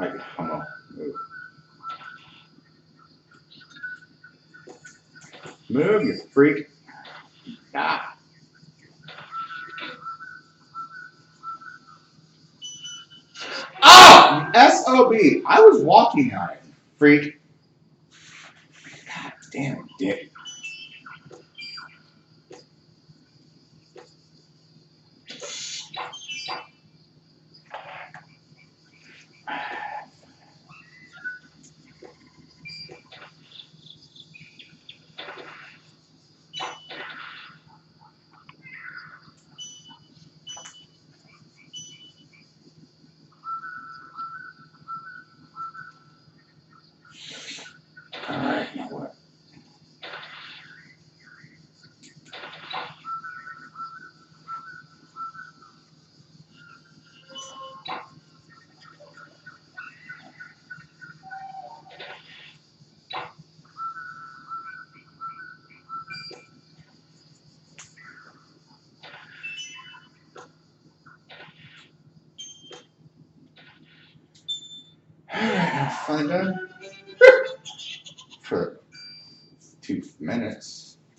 Like, come on, move. Move, you freak. Ah. Oh! SOB! I was walking on it, freak. God damn dick. Finally. For two minutes.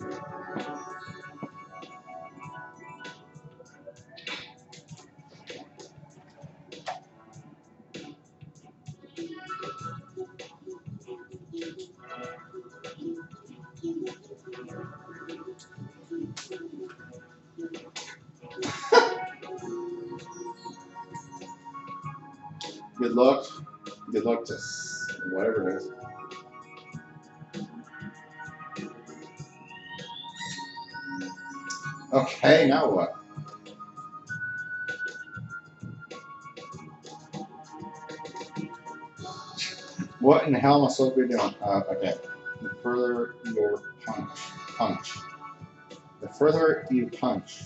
Good luck. Good luck to s- whatever it is. Okay, now what? What in the hell am I supposed to be doing? Uh, okay. The further your punch, punch. The further you punch,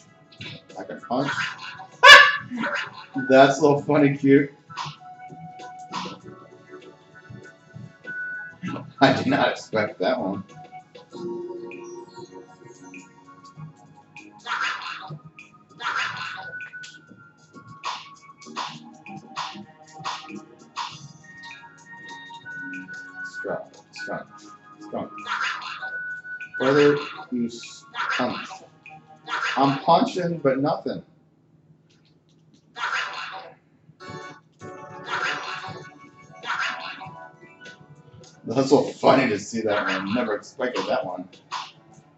I can punch. That's a little funny, cute. I did not expect that one. Strong, strong, strong. Further you punch. I'm punching, but nothing. That's so funny to see that one. Never expected that one.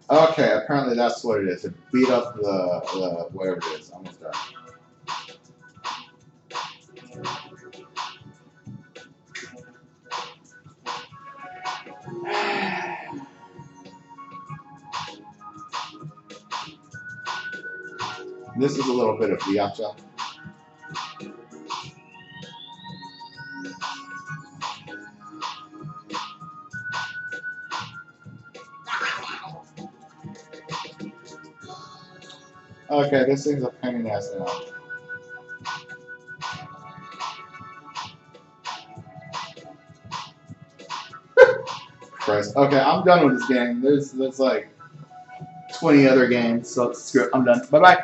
Okay, apparently that's what it is. To beat up the, the whatever it is. Almost done. This is a little bit of Biacha. Okay, this thing's a pain in the ass now. Christ. Okay, I'm done with this game. There's there's like 20 other games, so screw it. I'm done. Bye bye.